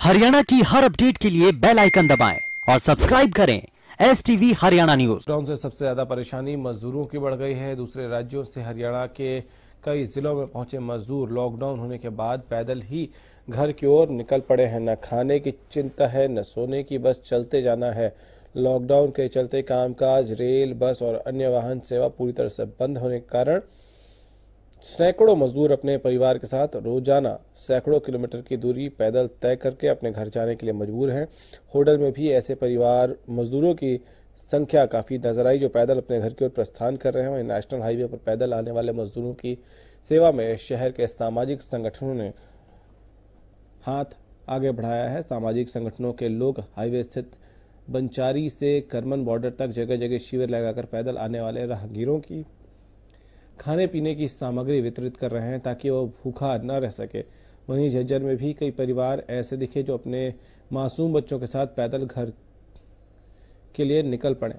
हरियाणा की हर अपडेट के लिए बेल आइकन दबाएँ और सब्सक्राइब करें S TV Haryana news lockdown से सबसे ज़्यादा परेशानी मजदूरों की बढ़ गई है। दूसरे राज्यों से हरियाणा के कई जिलों में पहुँचे मजदूर। लॉकडाउन होने के बाद पैदल ही घर की ओर निकल पड़े हैं। न खाने की चिंता है, न सोने की बस चलते जाना है। लॉकडाउन के चलते कामकाज, रेल, बस और अन्य वाहन सेवा पूरी तरह से बंद होने के कारण सैकड़ों मजदूर अपने परिवार के साथ रोज़ाना सैकड़ों किलोमीटर की दूरी पैदल तय करके अपने घर जाने के लिए मजबूर हैं। होटल में भी ऐसे परिवार मजदूरों की संख्या काफ़ी नज़र आई जो पैदल अपने घर की ओर प्रस्थान कर रहे हैं। वहीं नेशनल हाईवे पर पैदल आने वाले मजदूरों की सेवा में शहर के सामाजिक संगठनों ने हाथ आगे बढ़ाया है। सामाजिक संगठनों के लोग हाईवे स्थित बंचारी से करमन बॉर्डर तक जगह जगह शिविर लगाकर पैदल आने वाले राहगीरों की खाने पीने की सामग्री वितरित कर रहे हैं ताकि वो भूखा न रह सके। वहीं झज्जर में भी कई परिवार ऐसे दिखे जो अपने मासूम बच्चों के साथ पैदल घर के लिए निकल पड़े।